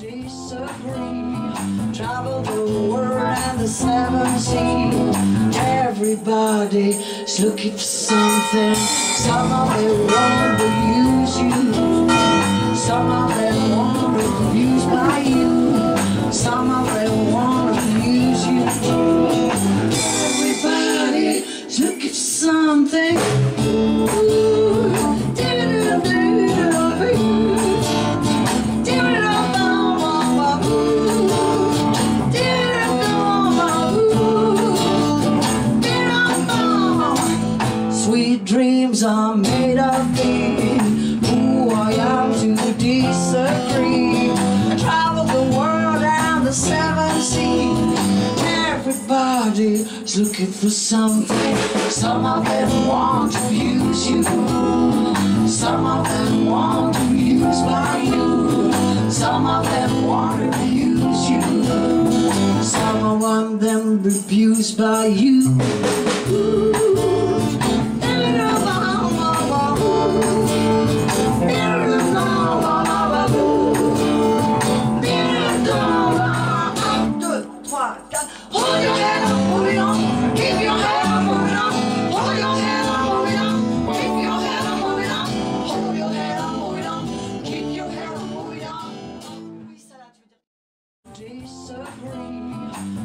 disagree. Travel the world and the seven seas. Everybody's looking for something. Some of them want to use you. Some of them want to be used by you. Some of them want to use you. Everybody's looking for something. Dreams are made of me. Who I am to disagree. I travel the world and the seven seas. Everybody's looking for something. Some of them want to use you. Some of them want to be used by you. Some of them want to use you. Some of them abused by you.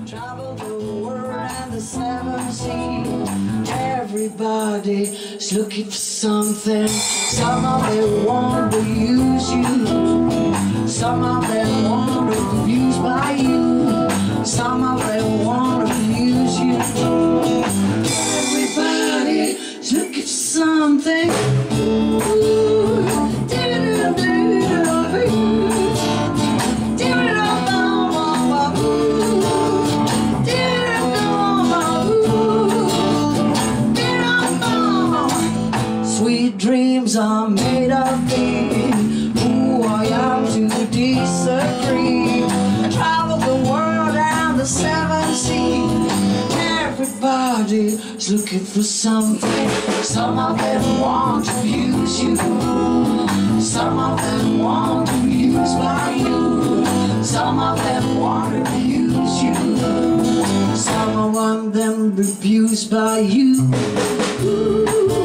Travel the world and the seven seas. Everybody's looking for something. Some of them want to use you. Some of them want to be used by you. Some of them want to use you. Everybody's looking for something. Dreams are made of me. Who I am to disagree. I travel the world and the seven seas. Everybody's looking for something. Some of them want to use you. Some of them want to be used by you. Some of them want to use you. Some of them abused by you. Hold